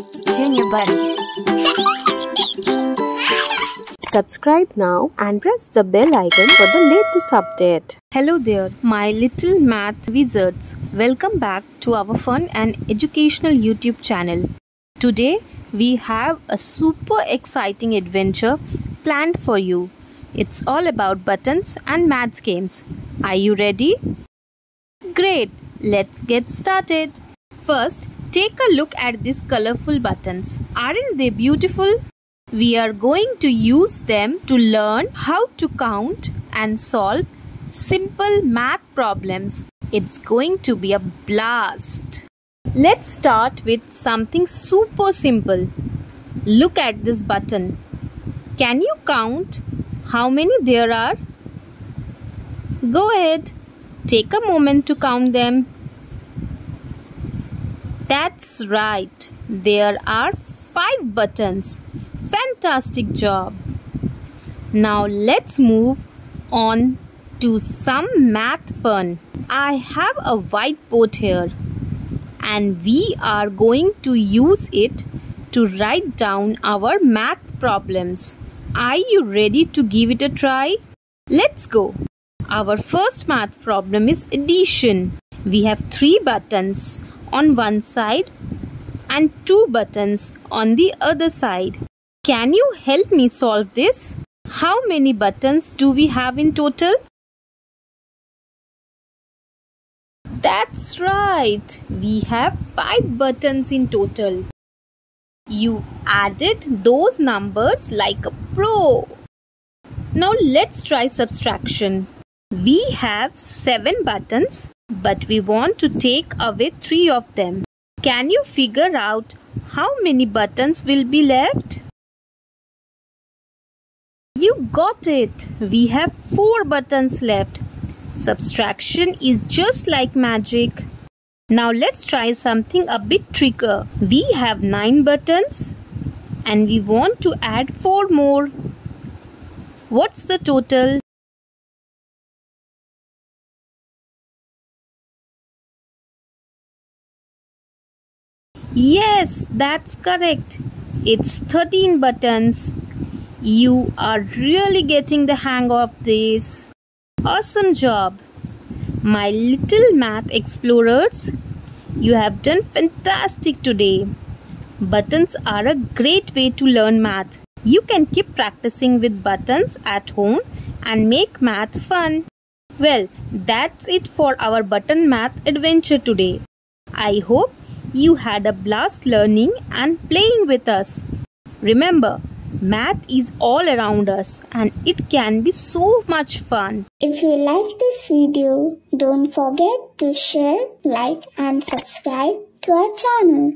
Junior Buddies. Subscribe now and press the bell icon for the latest update. Hello there, my little math wizards. Welcome back to our fun and educational YouTube channel. Today, we have a super exciting adventure planned for you. It's all about buttons and maths games. Are you ready? Great, let's get started. First, take a look at these colorful buttons. Aren't they beautiful? We are going to use them to learn how to count and solve simple math problems. It's going to be a blast. Let's start with something super simple. Look at this button. Can you count how many there are? Go ahead. Take a moment to count them. That's right. There are five buttons. Fantastic job. Now let's move on to some math fun. I have a whiteboard here and we are going to use it to write down our math problems. Are you ready to give it a try? Let's go. Our first math problem is addition. We have three buttons on one side and two buttons on the other side. Can you help me solve this? How many buttons do we have in total? That's right. We have 5 buttons in total. You added those numbers like a pro. Now let's try subtraction. We have 7 buttons but we want to take away 3 of them. Can you figure out how many buttons will be left? You got it! We have 4 buttons left. Subtraction is just like magic. Now let's try something a bit trickier. We have 9 buttons and we want to add 4 more. What's the total? Yes, that's correct. It's 13 buttons. You are really getting the hang of this. Awesome job. My little math explorers, you have done fantastic today. Buttons are a great way to learn math. You can keep practicing with buttons at home and make math fun. Well, that's it for our button math adventure today. I hope you had a blast learning and playing with us. Remember, math is all around us and it can be so much fun. If you like this video, don't forget to share, like and subscribe to our channel.